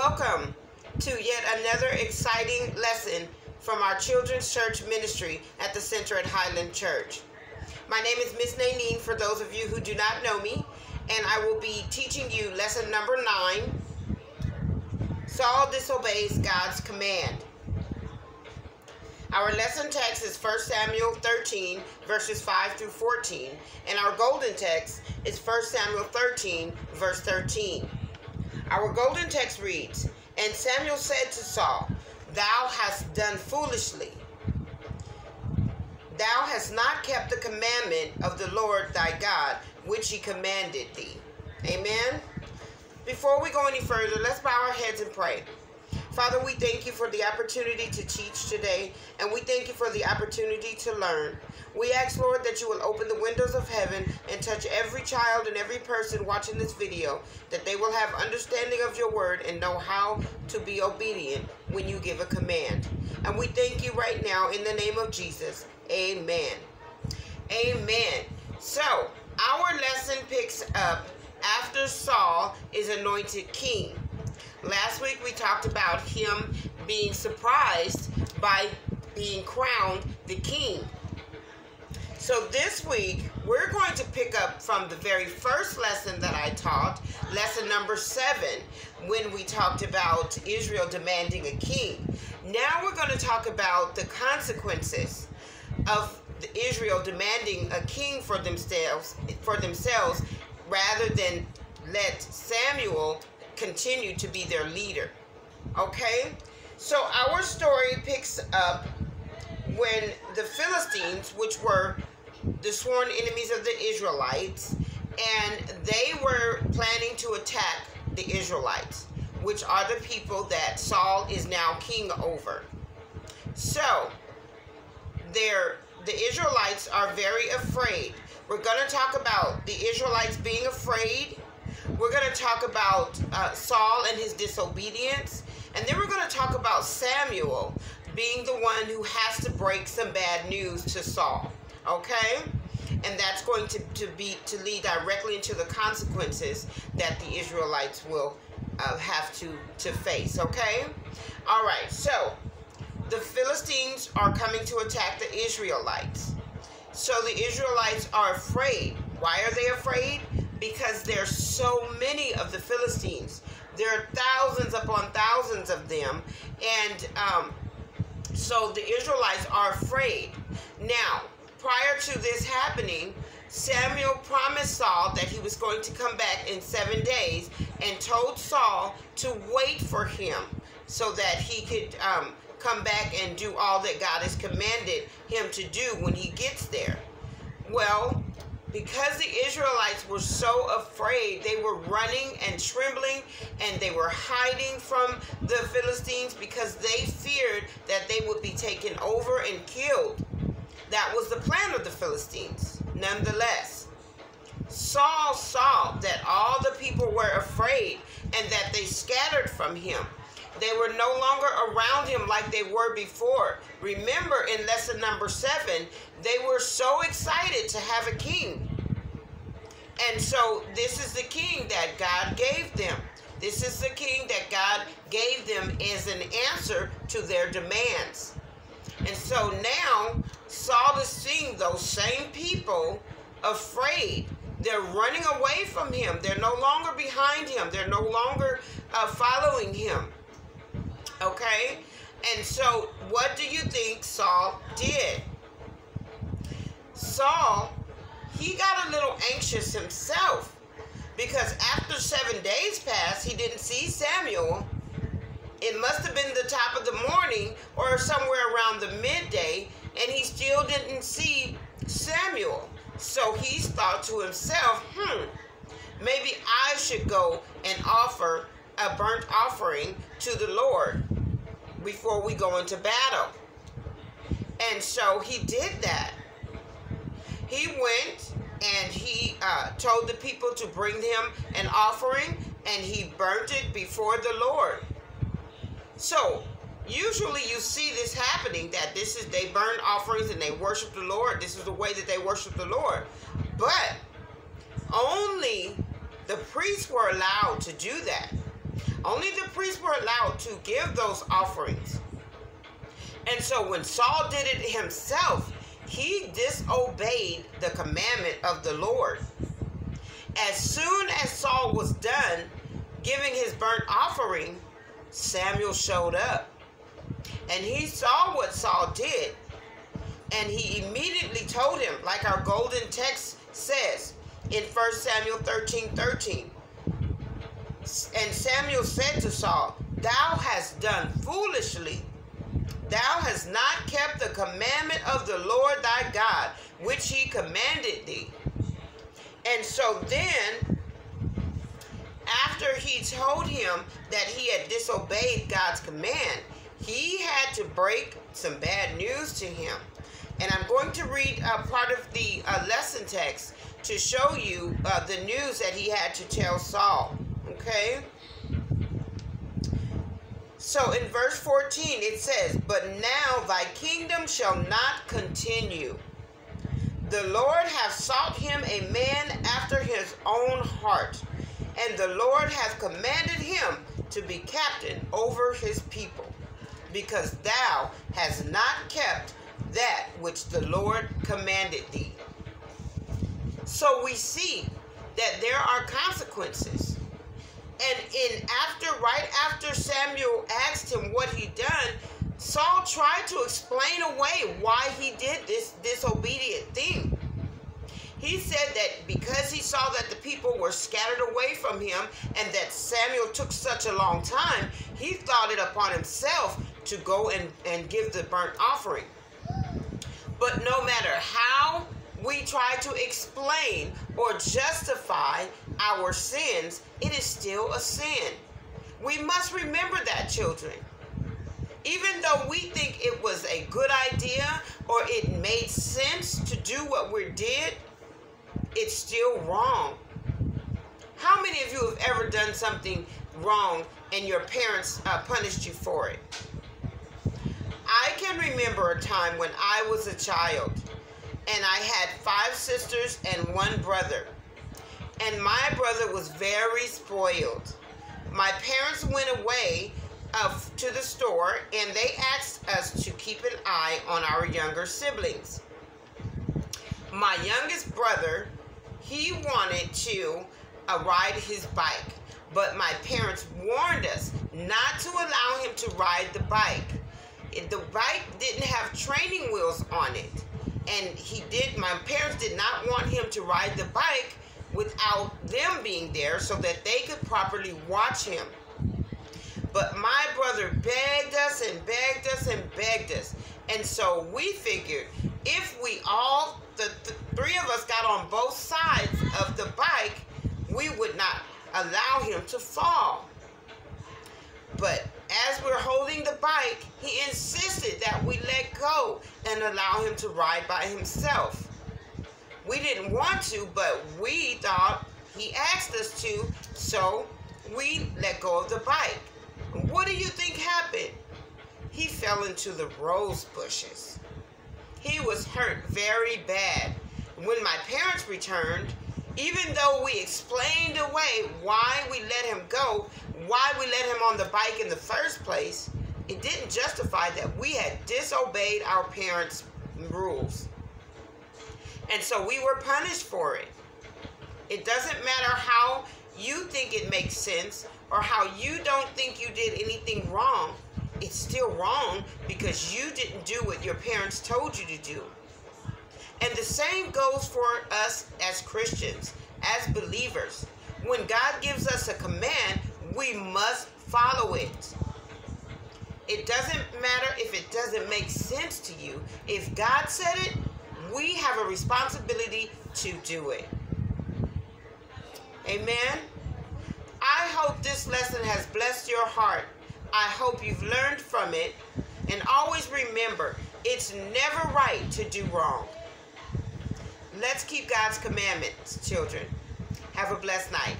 Welcome to yet another exciting lesson from our children's church ministry at the Centre at Highland Church. My name is Miss Nanine for those of you who do not know me, and I will be teaching you lesson number nine Saul disobeys God's command. Our lesson text is 1 Samuel 13, verses 5 through 14, and our golden text is 1 Samuel 13, verse 13. Our golden text reads And Samuel said to Saul, Thou hast done foolishly. Thou hast not kept the commandment of the Lord thy God, which he commanded thee. Amen. Before we go any further, let's bow our heads and pray. Father, we thank you for the opportunity to teach today, and we thank you for the opportunity to learn. We ask, Lord, that you will open the windows of heaven and touch every child and every person watching this video, that they will have understanding of your word and know how to be obedient when you give a command. And we thank you right now in the name of Jesus. Amen. Amen. So, our lesson picks up after Saul is anointed king. Last week we talked about him being surprised by being crowned the king. So this week we're going to pick up from the very first lesson that I taught, lesson number seven, when we talked about Israel demanding a king. Now we're going to talk about the consequences of Israel demanding a king for themselves for themselves rather than let Samuel continue to be their leader. Okay? So our story picks up when the Philistines, which were the sworn enemies of the Israelites, and they were planning to attack the Israelites, which are the people that Saul is now king over. So, they're, the Israelites are very afraid. We're going to talk about the Israelites being afraid we're going to talk about uh, Saul and his disobedience. And then we're going to talk about Samuel being the one who has to break some bad news to Saul. Okay? And that's going to, to be to lead directly into the consequences that the Israelites will uh, have to, to face. Okay? All right. So the Philistines are coming to attack the Israelites. So the Israelites are afraid. Why are they afraid? Because there's so many of the Philistines. There are thousands upon thousands of them, and um, so the Israelites are afraid. Now, prior to this happening, Samuel promised Saul that he was going to come back in seven days and told Saul to wait for him so that he could um, come back and do all that God has commanded him to do when he gets there. Well, because the Israelites were so afraid, they were running and trembling and they were hiding from the Philistines because they feared that they would be taken over and killed. That was the plan of the Philistines. Nonetheless, Saul saw that all the people were afraid and that they scattered from him. They were no longer around him like they were before. Remember in lesson number seven, they were so excited to have a king. And so this is the king that God gave them. This is the king that God gave them as an answer to their demands. And so now Saul is seeing those same people afraid. They're running away from him. They're no longer behind him. They're no longer uh, following him. Okay? And so, what do you think Saul did? Saul, he got a little anxious himself because after seven days passed, he didn't see Samuel. It must have been the top of the morning or somewhere around the midday, and he still didn't see Samuel. So he thought to himself, hmm, maybe I should go and offer a burnt offering to the Lord before we go into battle. And so he did that. He went and he uh, told the people to bring him an offering and he burnt it before the Lord. So usually you see this happening that this is they burn offerings and they worship the Lord. This is the way that they worship the Lord. But only the priests were allowed to do that. Only the priests were allowed to give those offerings. And so when Saul did it himself, he disobeyed the commandment of the Lord. As soon as Saul was done giving his burnt offering, Samuel showed up. And he saw what Saul did. And he immediately told him, like our golden text says in 1 Samuel 13 13. And Samuel said to Saul, Thou hast done foolishly. Thou hast not kept the commandment of the Lord thy God, which he commanded thee. And so then, after he told him that he had disobeyed God's command, he had to break some bad news to him. And I'm going to read a part of the uh, lesson text to show you uh, the news that he had to tell Saul. Okay? So in verse 14 it says, But now thy kingdom shall not continue. The Lord hath sought him a man after his own heart, and the Lord hath commanded him to be captain over his people, because thou hast not kept that which the Lord commanded thee. So we see that there are consequences. And in after right after Samuel asked him what he done, Saul tried to explain away why he did this disobedient thing. He said that because he saw that the people were scattered away from him and that Samuel took such a long time, he thought it upon himself to go and, and give the burnt offering. But no matter how we try to explain or justify our sins, it is still a sin. We must remember that, children. Even though we think it was a good idea or it made sense to do what we did, it's still wrong. How many of you have ever done something wrong and your parents uh, punished you for it? I can remember a time when I was a child and I had five sisters and one brother. And my brother was very spoiled. My parents went away uh, to the store and they asked us to keep an eye on our younger siblings. My youngest brother, he wanted to uh, ride his bike, but my parents warned us not to allow him to ride the bike. The bike didn't have training wheels on it and he did my parents did not want him to ride the bike without them being there so that they could properly watch him. But my brother begged us and begged us and begged us. And so we figured if we all the, three of us got on both sides of the bike we would not allow him to fall. But as we're holding the bike, he insisted that we let go and allow him to ride by himself. We didn't want to, but we thought he asked us to, so we let go of the bike. What do you think happened? He fell into the rose bushes. He was hurt very bad. When my parents returned, even though we explained away why we let him go, why we let him on the bike in the first place, it didn't justify that we had disobeyed our parents' rules. And so we were punished for it. It doesn't matter how you think it makes sense or how you don't think you did anything wrong. It's still wrong because you didn't do what your parents told you to do. And the same goes for us as Christians, as believers. When God gives us a command, we must follow it. It doesn't matter if it doesn't make sense to you. If God said it, we have a responsibility to do it. Amen. I hope this lesson has blessed your heart. I hope you've learned from it. And always remember, it's never right to do wrong. Let's keep God's commandments, children. Have a blessed night.